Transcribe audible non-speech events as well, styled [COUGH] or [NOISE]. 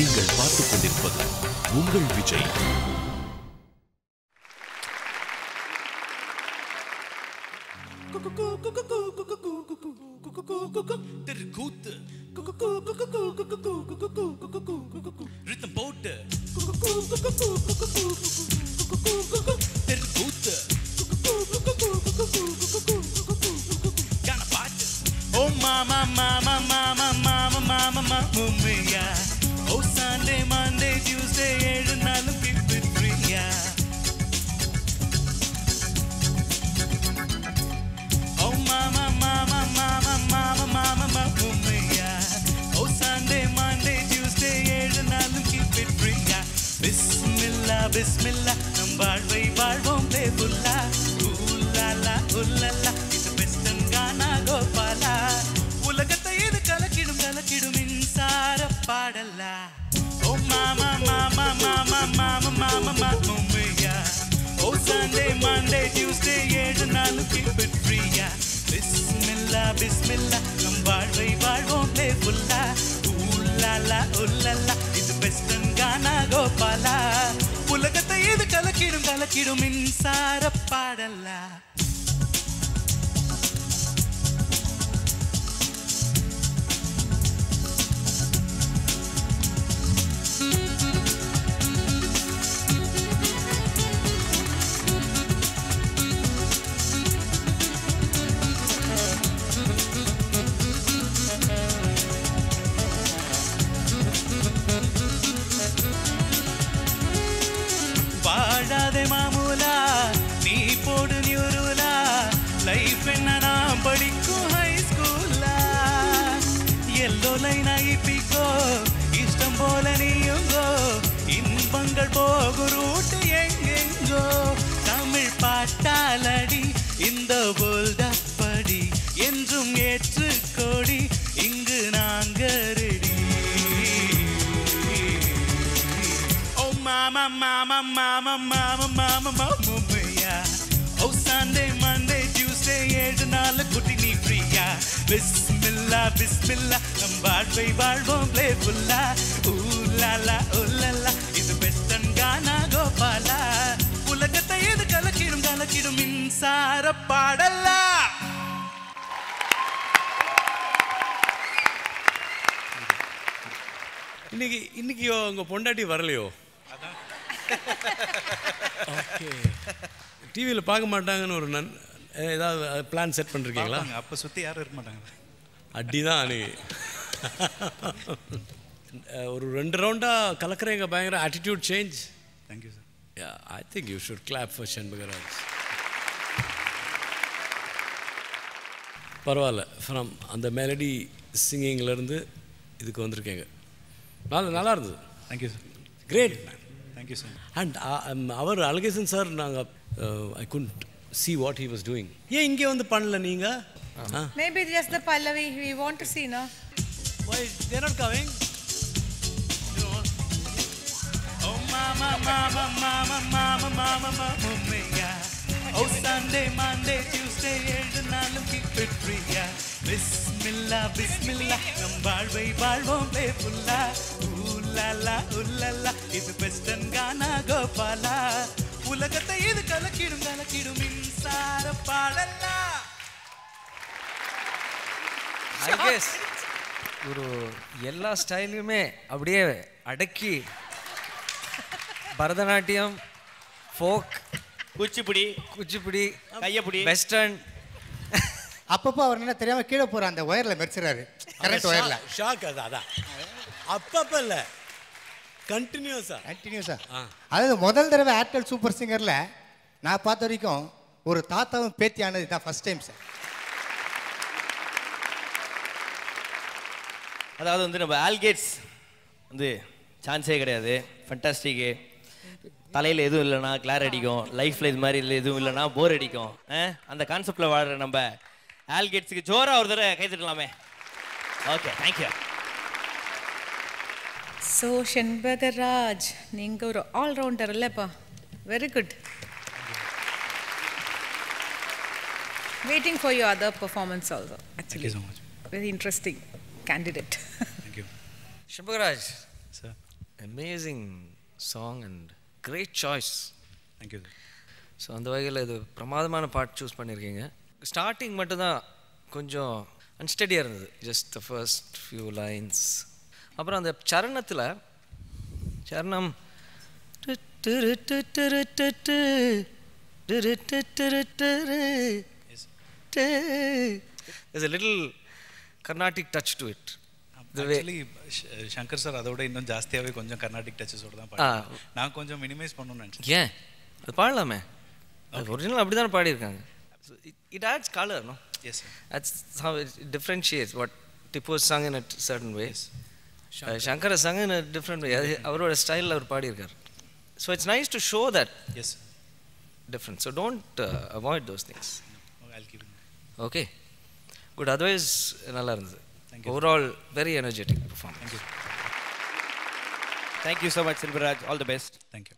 நீங்கள் பார்த்துக் கொண்டிருப்பது உங்கள் விஜய். கூத்து ரித்தம் போட்டு. தெருக்கூத்து. ஓ மாமா மாமா Bismillah, நம் வாழ்வை வாழ்வோம் playful-ஆ. ஊலாலா, இது western கானா கோபாலா. உலகத்தை இது கலக்கிடும் கலக்கிடும் மின்சார பாடலா ஓ மாமா உலகத்தை இது கலக்கிடும் கலக்கிடும் மின்சார பாடலா எல்லோ லைன் இஷ்டம் போல நீயுங்கோ இன்பங்கள் போகும் ரூட்டு எங்கெங்கோ தமிழ் பாட்டாலடி இந்த வேர்ல்ட் அப்படி என்றும் கொடி இங்கு நாங்க ரெடி மாமா மாமா மாமா மாமா மாமா மாமா mama, yeah. Oh Sunday, ஏழு நாள் குட்டி நீ ஃப்ரீயா? பிஸ்மில்லா பிஸ்மில்லா நம் வாழ்வை வாழ்வோம் பிளேஃபுல்லா ஊலாலா ஊலலா இது வெஸ்டர்ன் கானா கோபாலா. உலகத்தை எது கலக்கிடும் கலக்கிடும் மின்சார பாடலா. இன்னைக்கு இன்னைக்கு உங்க பொண்டாட்டி வரலையோ? ஓகே டிவியில் [LAUGHS] பார்க்க மாட்டாங்கன்னு ஒரு நன் ஏதாவது பிளான் செட் பண்ணிருக்கீங்களா. அப்ப சுத்தி யாரும் இருக்க மாட்டாங்க. அடி தான் ஒரு ரெண்டு ரவுண்டாக கலக்கிறீங்க பயங்கர attitude change thank you sir I think you should clap for Shanmugaraj. பரவாயில்ல. ஃப்ரம் அந்த மெலடி சிங்கிங்லேருந்து இதுக்கு வந்திருக்கீங்க. நல்லா நல்லா இருந்தது. Thank you sir great thank you sir and our Alagesan sir நாங்கள் ஐ Kund See what he was doing ஏன் இங்கே வந்து பண்ணல நீங்கள் Maybe just the Pallavi we want to see, no? Why they're not coming? Oh mama, mama, mama, mama, mama, mama, yeah. Oh Sunday, Monday, Tuesday, ஏழு நாளும் keep it free, yeah. Bismillah, Bismillah, நம் வாழ்வை வாழ்வோம் playful-ஆ. ஊலாலா, ஊலாலா, இது western கானா கோபாலா உலகத்தை இது கலக்கிடும் கலக்கிடும் மின்சார பாடலா. ஐ கெஸ் ஒரு எல்லா ஸ்டைலையுமே அப்படியே அடக்கி பரதநாட்டியம் ஃபோக் குச்சிப்புடி குச்சிப்புடி கையப்புடி. வெஸ்டர்ன். அப்பப்போ அவர் என்ன தெரியாம கீழே போற அந்த ஒயர்ல மெரிச்சுறாரு கரண்ட் ஒயர்ல. ஷாக் அது அதான். அப்பப்போ இல்லை. கண்டினியூஸாக கண்டினியூஸா அதாவது முதல் தடவை ஏர்டெல் சூப்பர் சிங்கர்ல நான் பார்த்த வரைக்கும் ஒரு தாத்தாவும் பேத்தி ஆனது தான் ஃபர்ஸ்ட் டைம் சார் அதாவது வந்து நம்ம ஆல்கேட்ஸ் வந்து சான்ஸே கிடையாது. ஃபண்டாஸ்டிக்கு தலையில் எதுவும் இல்லைன்னா கிளார் அடிக்கும். லைஃப்பில் இது மாதிரி இல்லை எதுவும் இல்லைன்னா போர் அடிக்கும். அந்த கான்செப்டில் வாழ்கிற நம்ம ஆல்கேட்ஸுக்கு ஜோராக ஒரு தடவை கைத்தட்டலாமே okay thank you so Shenbagaraj நீங்கள் ஒரு ஆல்ரவுண்டர் இல்லைப்பா very good waiting for you other performance also actually so much. Very interesting candidate thank you Subagaraj sir amazing song and great choice thank you so அந்த வகையில் இது பிரமாதமான பாட்டு choose பண்ணியிருக்கீங்க starting மட்டும்தான் கொஞ்சம் அன்ஸ்டடியாக இருந்தது. Just the first few lines அப்புறம் அந்த சரணத்தில் சரணம். There's a little Carnatic touch to it. The way- actually Shankar sir அதோட இன்னும் ஜாஸ்தியாகவே கொஞ்சம் கர்நாடிக் டச்சஸோட தான் நான் கொஞ்சம் மினிமைஸ் பண்ணணும்னு நினச்சேன். ஏன்? அது பாடலாமே. அது ஒரிஜினல் அப்படி தானே பாடியிருக்காங்க. It adds colour no yes sir That's how it differentiates what Tipu has sung a different way. அது அவரோட ஸ்டைலில் அவர் பாடியிருக்கார். So it's nice to show that is different so don't avoid those things okay good otherwise நல்லா இருந்தது. Thank you. Overall very energetic performance thank you thank you so much Selvaraj all the best thank you